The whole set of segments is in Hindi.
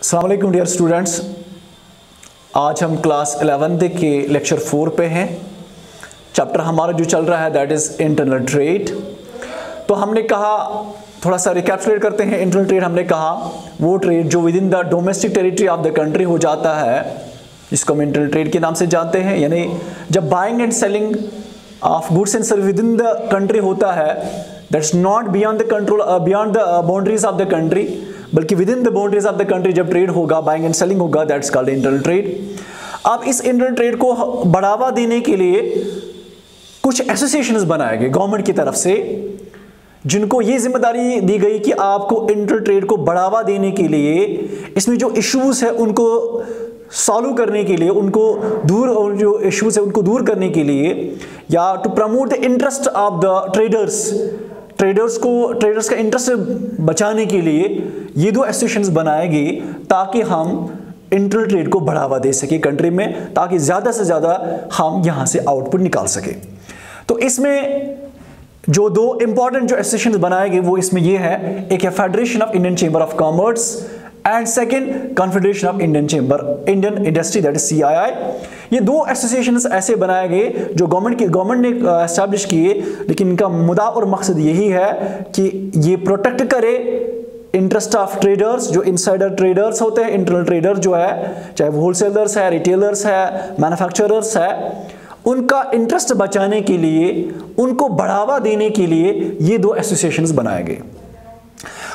अलैक्म डियर स्टूडेंट्स आज हम क्लास 11 के लेक्चर फोर पे हैं। चैप्टर हमारा जो चल रहा है दैट इज़ इंटरनल ट्रेड तो हमने कहा, थोड़ा सा रिकैप्चुलेट करते हैं इंटरनल ट्रेड हमने कहा, वो ट्रेड जो within the domestic territory of the country हो जाता है, जिसको हम इंटरनल ट्रेड के नाम से जानते हैं, यानी जब buying and selling of goods and service within the country होता है that's not beyond the control beyond the boundaries of the country बल्कि within the boundaries of the country जब ट्रेड होगा बाइंग एंड सेलिंग होगा दैट्स कॉल्ड इंटरनल ट्रेड अब इस इंटरनल ट्रेड को बढ़ावा देने के लिए कुछ एसोसिएशन बनाए गए गवर्नमेंट की तरफ़ से, जिनको ये ज़िम्मेदारी दी गई कि आपको इंटर ट्रेड को बढ़ावा देने के लिए, इसमें जो इश्यूज़ है उनको सॉल्व करने के लिए, उनको दूर जो इश्यूज़ है उनको दूर करने के लिए, या to promote the interest of the traders traders को ट्रेडर्स का इंटरेस्ट बचाने के लिए ये दो एसोसिएशन बनाए गए ताकि हम इंटर ट्रेड को बढ़ावा दे सके कंट्री में, ताकि ज़्यादा से ज़्यादा हम यहाँ से आउटपुट निकाल सके। तो इसमें जो दो इंपॉर्टेंट जो एसोसिएशन बनाए गए वो इसमें ये है, एक है federation of Indian chamber of commerce and second confederation of Indian chamber Indian industry that is CII ये दो एसोसिएशन ऐसे बनाए गए जो गवर्नमेंट की गवर्नमेंट ने एस्टैब्लिश किए, लेकिन इनका मुद्दा और मकसद यही है कि ये प्रोटेक्ट करे इंटरेस्ट ऑफ़ ट्रेडर्स जो इनसाइडर ट्रेडर्स होते हैं इंटरनल ट्रेडर जो है, चाहे वो होलसेलर्स है रिटेलर्स है मैन्युफैक्चरर्स है, उनका इंटरेस्ट बचाने के लिए, उनको बढ़ावा देने के लिए ये दो एसोसिएशन बनाए गए।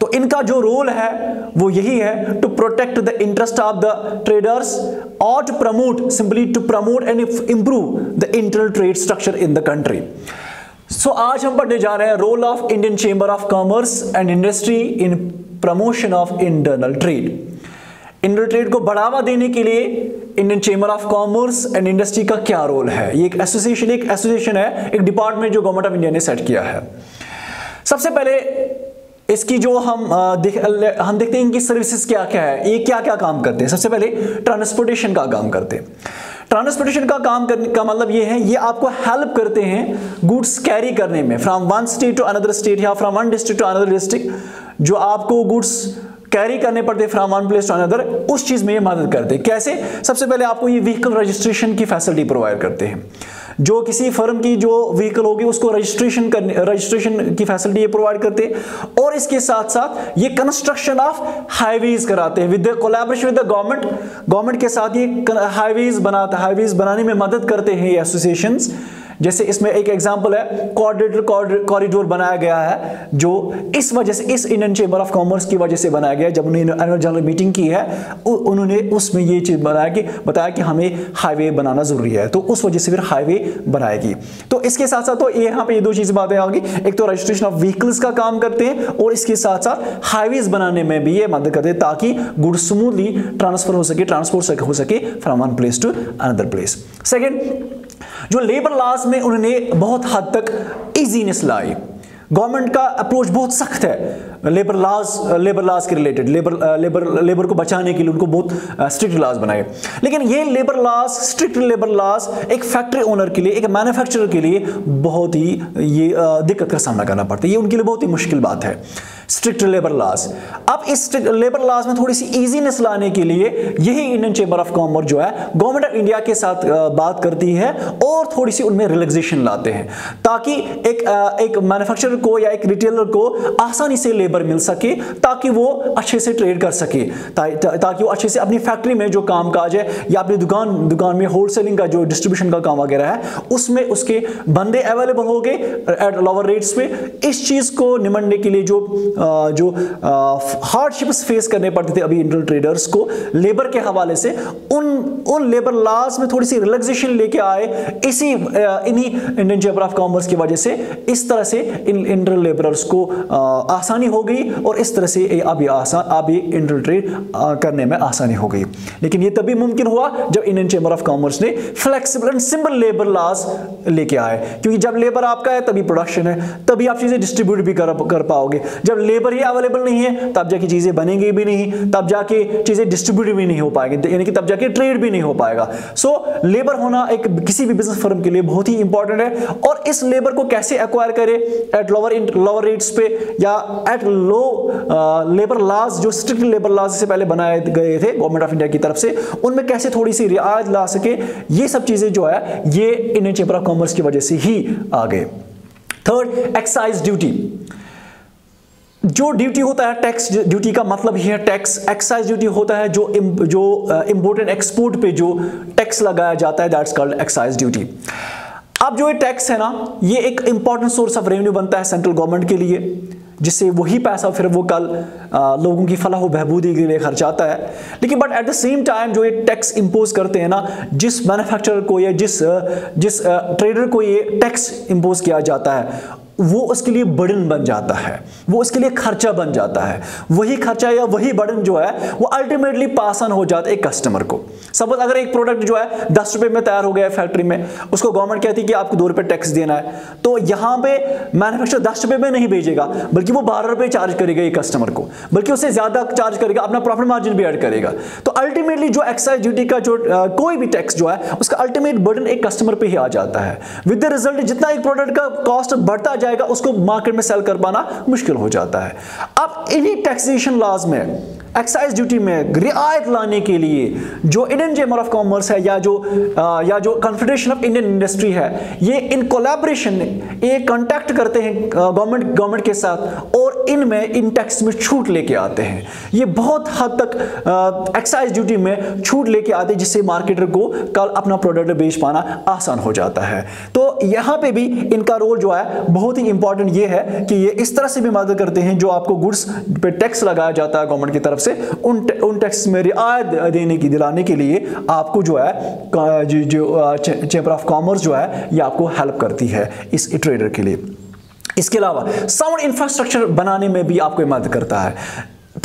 तो इनका जो रोल है, वो यही है to protect the interest of the traders और to promote simply to promote and improve the internal trade structure in the country so आज हम पढ़ने जा रहे हैं role of Indian chamber of commerce and industry in promotion of internal trade internal trade को बढ़ावा देने के लिए Indian chamber of commerce and industry का क्या रोल है? ये एक एसोसिएशन एक एसोसिएशन है, एक डिपार्टमेंट जो गवर्नमेंट ऑफ़ इंडिया ने सेट किया है। सबसे पहले इसकी जो हम देख हम देखते हैं इनकी सर्विसेज़ क्या क्या है, ये क्या क्या काम करते हैं? सबसे पहले ट्रांसपोर्टेशन का काम करते हैं। ट्रांसपोर्टेशन का काम करने का मतलब ये है, ये आपको हेल्प करते हैं गुड्स कैरी करने में। From one state to another state या from one district to another district जो आपको गुड्स कैरी करने पड़ते हैं from one place to another उस चीज़ में ये मदद करते हैं। कैसे? सबसे पहले आपको ये व्हीकल रजिस्ट्रेशन की फैसिलिटी प्रोवाइड करते हैं। जो किसी फर्म की जो व्हीकल होगी, उसको रजिस्ट्रेशन करने रजिस्ट्रेशन की फैसिलिटी ये प्रोवाइड करते हैं। और इसके साथ साथ ये कंस्ट्रक्शन ऑफ़ हाईवेज कराते हैं। With collaboration with the government government के साथ ये हाईवेज बनाते हाईवेज बनाने में मदद करते हैं ये एसोसिएशंस जैसे इसमें एक एग्जांपल है कॉरिडोर कॉरिडोर बनाया गया है, जो इस वजह से, इस इंडियन चेंबर ऑफ़ कॉमर्स की वजह से बनाया गया जब उन्होंने एनुअल जनरल मीटिंग की है उन्होंने उसमें ये चीज़ बनाया कि, बताया कि हमें हाईवे बनाना ज़रूरी है। तो उस वजह से फिर हाईवे बनाएगी। तो इसके साथ साथ तो यहाँ पे ये दो चीज़ बातें आ गई। एक तो रजिस्ट्रेशन ऑफ़ व्हीकल्स का काम करते हैं, और इसके साथ साथ हाईवेज बनाने में भी ये मदद करते हैं, ताकि गुड स्मूथली ट्रांसफ़र हो सके ट्रांसपोर्ट हो सके from one place to another place second जो लेबर लॉज में उन्होंने बहुत हद तक इजीनेस लाई। गवर्नमेंट का अप्रोच बहुत सख्त है। लेबर लॉज लेबर लॉज के रिलेटेड लेबर लेबर लेबर को बचाने के लिए उनको बहुत स्ट्रिक्ट लॉज बनाए। लेकिन ये labour laws strict labour laws एक फैक्ट्री ओनर के लिए, एक मैन्युफैक्चरर के लिए बहुत ही, ये दिक्कत का सामना करना पड़ता है। ये उनके लिए बहुत ही मुश्किल बात है। स्ट्रिक्ट लेबर लॉज अब इस लेबर लॉज में थोड़ी सी इजीनेस लाने के लिए यही इंडियन चेंबर ऑफ़ कॉमर्स जो है गवर्नमेंट ऑफ़ इंडिया के साथ बात करती है और थोड़ी सी उनमें रिलैक्सेशन लाते हैं ताकि एक एक मैन्युफैक्चरर को या एक रिटेलर को आसानी से लेबर मिल सके ताकि वो अच्छे से ट्रेड कर सके। ता, ता, ताकि वो अच्छे से अपनी फैक्ट्री में जो काम काज है या अपनी दुकान दुकान में होलसेलिंग का जो डिस्ट्रीब्यूशन का काम वगैरह है उसमें उसके बंदे अवेलेबल हो गए एट लोअर रेट्स पे। इस चीज़ को निमटने के लिए जो जो हार्डशिप्स फेस करने पड़ते थे अभी इंटरनल ट्रेडर्स को लेबर के हवाले से उन उन लेबर लॉज में थोड़ी सी रिलैक्सेशन लेके आए इसी इन्हीं इंडियन चैम्बर ऑफ़ कॉमर्स की वजह से इस तरह से इन इंटरनल लेबरर्स को आसानी हो गई और इस तरह से अभी आसान अभी इंटरनल ट्रेड करने में आसानी हो गई। लेकिन ये तभी मुमकिन हुआ जब इंडियन चैम्बर ऑफ़ कॉमर्स ने flexible and simple labour laws लेके आए। क्योंकि जब लेबर आपका है तभी प्रोडक्शन है तभी आप चीज़ें डिस्ट्रीब्यूट भी कर, कर पाओगे। जब लेबर ही अवेलेबल नहीं है तब जाके चीज़ें बनेंगी भी नहीं तब जाके चीज़ें डिस्ट्रीब्यूट भी नहीं हो पाएँगे यानी कि तब जाके ट्रेड भी नहीं हो पाएगा। सो so, लेबर होना एक किसी भी बिज़नेस फर्म के लिए बहुत ही इंपॉर्टेंट है और इस लेबर को कैसे एक्वायर करे? एट लोअर लोअर रेट्स पे या एट लो लेबर लॉज जो स्ट्रिक्ट लेबर लॉज से पहले बनाए गए थे गवर्नमेंट ऑफ़ इंडिया की तरफ़ से उनमें कैसे थोड़ी सी रियायत ला सके? ये सब चीज़ें जो है ये इंडियन चैम्बर ऑफ़ कॉमर्स की वजह से ही आ गए थर्ड एक्साइज ड्यूटी जो ड्यूटी होता है टैक्स ड्यूटी का मतलब ही है टैक्स एक्साइज ड्यूटी होता है जो इम, जो इंपोर्टेड एक्सपोर्ट पे जो टैक्स लगाया जाता है दैट्स कॉल्ड एक्साइज ड्यूटी अब जो ये टैक्स है ना ये एक इंपॉर्टेंट सोर्स ऑफ़ रेवेन्यू बनता है सेंट्रल गवर्नमेंट के लिए जिससे वही पैसा फिर वो कल आ, लोगों की फलाह बहबूदी के लिए खर्च आता है। लेकिन but at the same time जो ये टैक्स इंपोज करते हैं ना जिस मैन्युफैक्चरर को या जिस जिस ट्रेडर को ये टैक्स इंपोज किया जाता है वो उसके लिए बर्डन बन जाता है। वो उसके लिए खर्चा बन जाता है। वही खर्चा या वही बर्डन जो है, वो अल्टीमेटली पास ऑन हो जाता है एक कस्टमर को। सपोज़ अगर एक प्रोडक्ट जो है, दस रुपए में तैयार हो गया है फैक्ट्री में, उसको गवर्नमेंट कहती है कि आपको दो रुपए टैक्स देना है। तो यहाँ पे मैन्युफैक्चर दस रुपए में नहीं भेजेगा, बल्कि वो बारह रुपए चार्ज करेगा एक कस्टमर को। बल्कि उससे ज़्यादा चार्ज करेगा, अपना प्रॉफिट मार्जिन भी ऐड करेगा। तो अल्टीमेटली जो एक्साइज ड्यूटी का जो कोई भी टैक्स जो है, उसका अल्टीमेट बर्डन एक कस्टमर पर ही आ जाता है। विद द रिज़ल्ट जितना एक प्रोडक्ट का कॉस्ट बढ़ता जाए जाएगा, उसको मार्केट में सेल कर पाना मुश्किल हो जाता है। अब इन्हीं टैक्सेशन लॉज में एक्साइज ड्यूटी में रियायत लाने के लिए जो इंडियन चेंबर ऑफ़ कॉमर्स है या जो आ, या जो कॉन्फेडरेशन ऑफ़ इंडियन इंडस्ट्री है ये इन कोलैबोरेशन ये कांटेक्ट करते हैं गवर्नमेंट गवर्नमेंट के साथ और इनमें इन टैक्स में छूट लेके आते हैं। ये बहुत हद तक एक्साइज ड्यूटी में छूट लेके आते हैं जिससे मार्केटर को कल अपना प्रोडक्ट बेच पाना आसान हो जाता है। तो यहाँ पे भी इनका रोल जो है बहुत ही इंपॉर्टेंट ये है कि ये इस तरह से भी मदद करते हैं जो आपको गुड्स पे टैक्स लगाया जाता है गवर्नमेंट की तरफ़ से। उन उन टैक्स में रियायत देने की, दिलाने के लिए आपको जो है जो चैम्बर ऑफ़ कॉमर्स जो है, ये आपको हेल्प करती है इस ट्रेडर के लिए। इसके अलावा साउंड इंफ्रास्ट्रक्चर बनाने में भी आपको मदद करता है।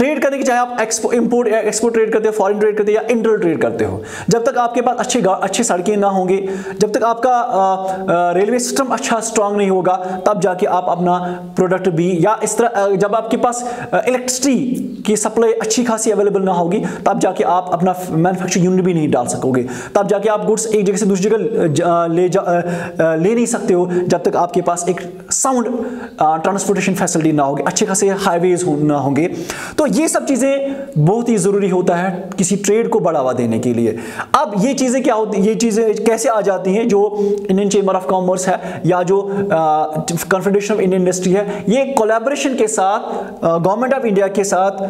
ट्रेड करने की, चाहे आप एक्सपो इंपोर्ट एक्सपोर्ट ट्रेड करते हो फॉरेन ट्रेड करते हो या इंटर ट्रेड करते हो, जब तक आपके पास अच्छी अच्छी सड़कें ना होंगी, जब तक आपका रेलवे सिस्टम अच्छा स्ट्रांग नहीं होगा, तब जाके आप अपना प्रोडक्ट भी या इस तरह जब आपके पास इलेक्ट्रिसिटी की सप्लाई अच्छी खासी अवेलेबल ना होगी, तब जाके आप अपना मैनुफैक्चरिंग यूनिट भी नहीं डाल सकोगे। तब जाके आप गुड्स एक जगह से दूसरी जगह ले जा ले नहीं सकते हो, जब तक आपके पास एक साउंड ट्रांसपोर्टेशन फैसिलिटी ना होगी, अच्छे खासे हाईवेज ना होंगे। तो ये सब चीज़ें बहुत ही ज़रूरी होता है किसी ट्रेड को बढ़ावा देने के लिए। अब ये चीज़ें क्या होती, ये चीज़ें कैसे आ जाती हैं जो इंडियन चेंबर ऑफ़ कॉमर्स है या जो कॉन्फेडरेशन ऑफ़ इंडियन इंडस्ट्री है, ये कोलेबोरेशन के साथ गवर्नमेंट ऑफ़ इंडिया के साथ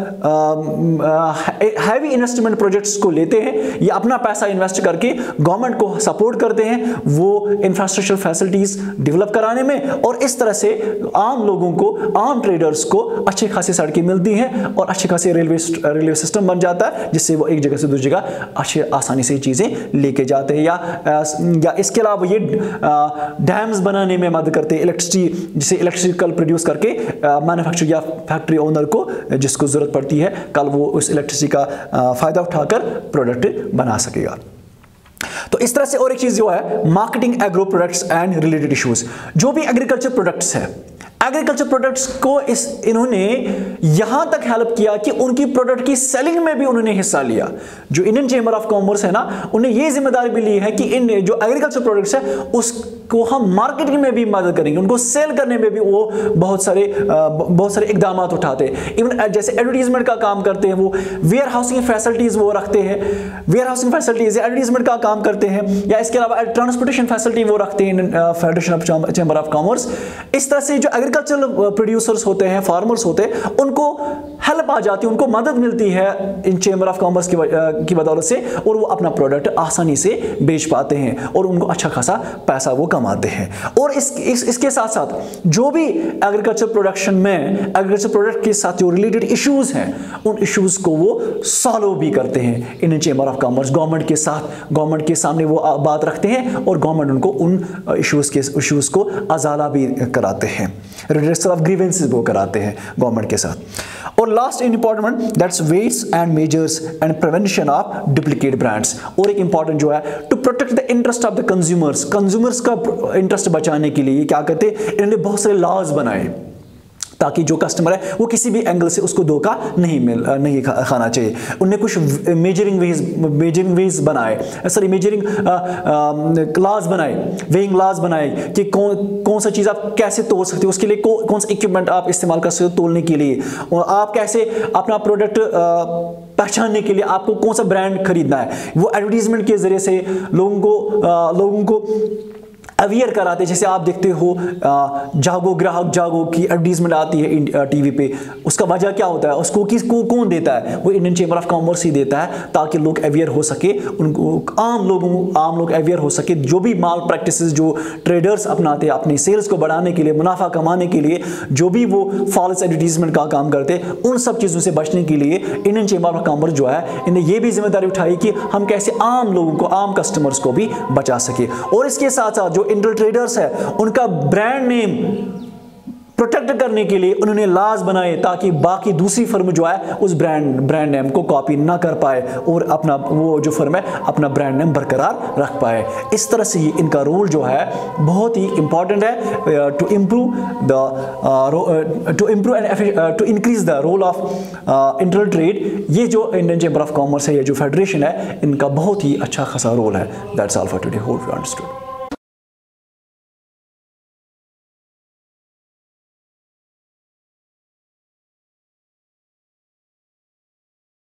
हैवी इन्वेस्टमेंट प्रोजेक्ट्स को लेते हैं, ये अपना पैसा इन्वेस्ट करके गवर्नमेंट को सपोर्ट करते हैं, वो इंफ्रास्ट्रक्चर फैसिलिटीज़ डेवलप कराने में और इस तरह से आम लोगों को, आम ट्रेडर्स को अच्छी खासी सड़कें मिलती हैं और अच्छे खासे रेलवे रेलवे सिस्टम बन जाता है, जिससे वो एक जगह से दूसरी जगह अच्छे, आसानी से चीज़ें लेके जाते हैं। या या इसके अलावा ये डैम्स बनाने में मदद करते हैं, इलेक्ट्रिसिटी, जिसे इलेक्ट्रिकल प्रोड्यूस करके मैन्युफैक्चर या फैक्ट्री ओनर को, जिसको ज़रूरत पड़ती है, कल वो उस इलेक्ट्रिसिटी का फ़ायदा उठाकर प्रोडक्ट बना सकेगा। तो इस तरह से और एक चीज़ जो है marketing agro products and related issues जो भी एग्रीकल्चर प्रोडक्ट्स है एग्रीकल्चर प्रोडक्ट्स को इस इन्होंने यहाँ तक हेल्प किया कि उनकी प्रोडक्ट की सेलिंग में भी उन्होंने हिस्सा लिया। जो इंडियन चेंबर ऑफ़ कॉमर्स है ना उन्हें यह ज़िम्मेदारी भी ली है कि इन जो एग्रीकल्चर प्रोडक्ट्स है उसको हम मार्केटिंग में भी मदद करेंगे, उनको सेल करने में भी वो बहुत सारे बहुत सारे इकदाम उठाते हैं। इवन जैसे एडवर्टीजमेंट का काम करते हैं वो वेयर हाउसिंग फैसिलिटीज़ वो रखते हैं। वेयर हाउसिंग फैसिलिटीज़ एडवर्टीजमेंट का काम करते हैं, या इसके अलावा ट्रांसपोर्टेशन फैसिलिटी वो रखते हैं federation of chamber of commerce इस तरह से जो एग्रीकल्चरल प्रोड्यूसर्स होते हैं फार्मर्स होते हैं, उनको हेल्प आ जाती है उनको मदद मिलती है इन चेंबर ऑफ़ कॉमर्स की, की बदौलत से और वो अपना प्रोडक्ट आसानी से बेच पाते हैं और उनको अच्छा खासा पैसा वो कमाते हैं। और इस, इस इसके साथ साथ जो भी एग्रीकल्चर प्रोडक्शन में एग्रीकल्चर प्रोडक्ट के साथ जो रिलेटेड इश्यूज़ हैं उन इश्यूज़ को वो सॉल्व भी करते हैं। इन चेंबर ऑफ़ कॉमर्स गवर्नमेंट के साथ गवर्नमेंट के सामने वो बात रखते हैं और गवर्नमेंट उनको उन इश्यूज़ के इश्यूज़ को अजाला भी कराते हैं। रिड्रेसल ऑफ़ ग्रीवेंसेस वो कराते हैं गवर्नमेंट के साथ। और last important that's weights and measures and prevention of duplicate brands और एक इंपॉर्टेंट जो है to protect the interest of the consumers consumers का इंटरेस्ट बचाने के लिए क्या कहते हैं? इन्होंने बहुत सारे लॉज बनाए। ताकि जो कस्टमर है वो किसी भी एंगल से उसको धोखा नहीं मिल नहीं खा, खाना चाहिए। उनने कुछ मेजरिंग वेज मेजरिंग वेज बनाए। सॉरी मेजरिंग क्लास बनाए वेइंग लाज बनाए कि कौन कौन सा चीज़ आप कैसे तोल सकते हो उसके लिए कौ, कौन सा इक्विपमेंट आप इस्तेमाल कर सकते हो तोलने के लिए। और आप कैसे अपना प्रोडक्ट पहचानने के लिए आपको कौन सा ब्रांड खरीदना है। वो एडवर्टीजमेंट के ज़रिए से लोगों को लोगों को अवेयर कराते जैसे आप देखते हो जागो, ग्राहक जागो की एडवर्टीजमेंट आती है टीवी पे। उसका वजह क्या होता है? उसको किस, को, कौन देता है? वो इंडियन चेंबर ऑफ़ कॉमर्स ही देता है, ताकि लोग अवेयर हो सके, उनको, आम लोगों, आम लोग अवेयर हो सके। जो भी माल प्रैक्टिस जो ट्रेडर्स अपनाते हैं, अपनी सेल्स को बढ़ाने के लिए, मुनाफा कमाने के लिए, जो भी वो फॉल्स एडवर्टीजमेंट का काम करते उन सब चीज़ों से बचने के लिए इंडियन चेंबर ऑफ़ कॉमर्स जो है, इन्हें ये भी ज़िम्मेदारी उठाई कि हम कैसे आम लोगों को, आम कस्टमर्स को भी बचा सके। और इसके साथ साथ जो इंडल ट्रेडर्स है, उनका ब्रांड नेम प्रोटेक्ट करने के लिए उन्होंने लाज बनाए ताकि बाकी दूसरी फर्म जो है, उस ब्रांड ब्रांड नेम को कॉपी ना कर पाए और अपना, वो जो फर्म है, अपना ब्रांड नेम बरकरार रख पाए। इस तरह से इनका रोल जो है, बहुत ही इंपॉर्टेंट है to improve the to improve and to increase the role of inter trade ये जो इंडियन चैम्बर ऑफ़ कॉमर्स है, ये जो फेडरेशन है, इनका बहुत ही अच्छा खासा रोल है। That's all for today hope you understood